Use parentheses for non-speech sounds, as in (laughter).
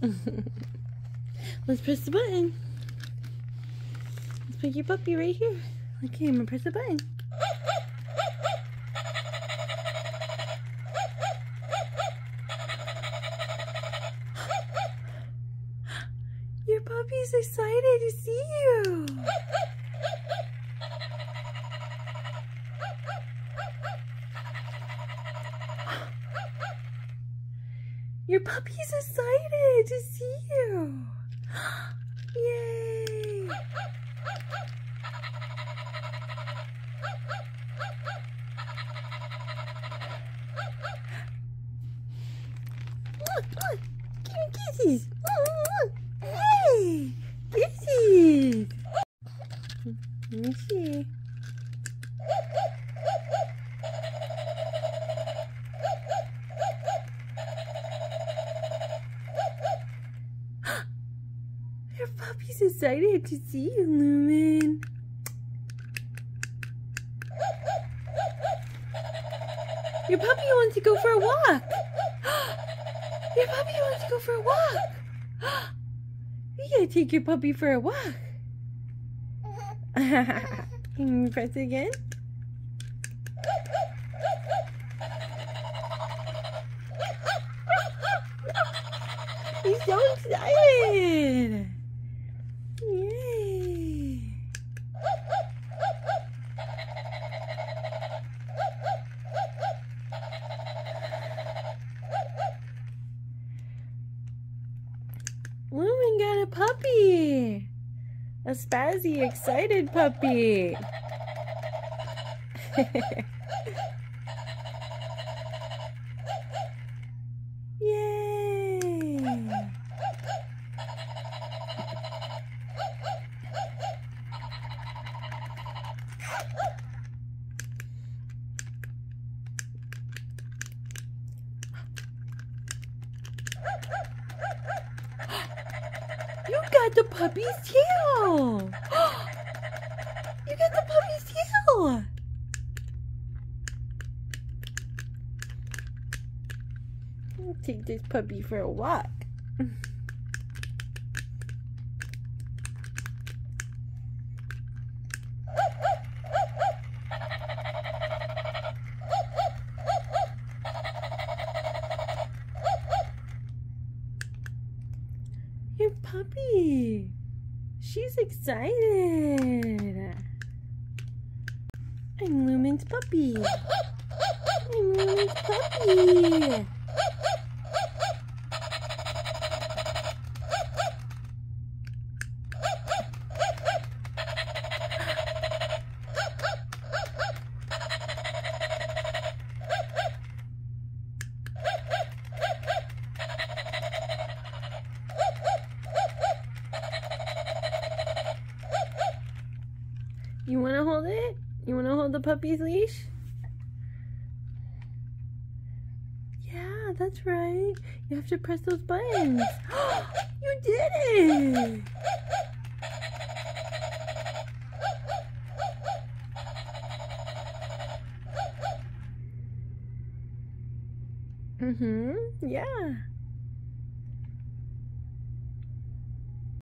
(laughs) Let's press the button. Let's put your puppy right here. Okay, I'm gonna press the button. Your puppy's excited to see you. Your puppy's excited to see you. (gasps) Yay! Kisses. Hey, kisses. Let me see. Puppy's excited to see you, Lumen. Your puppy wants to go for a walk. (gasps) Your puppy wants to go for a walk. (gasps) You gotta take your puppy for a walk. (laughs) Can you press it again? He's so excited! Lumen got a puppy! A spazzy, excited puppy! (laughs) Yay! You got the puppy's tail! (gasps) you got the puppy's tail! I'll take this puppy for a walk. (laughs) Your puppy. She's excited. I'm Lumen's puppy. I'm Lumen's puppy. You want to hold it? You want to hold the puppy's leash? Yeah, that's right. You have to press those buttons. (gasps) you did it! Mm-hmm. Yeah.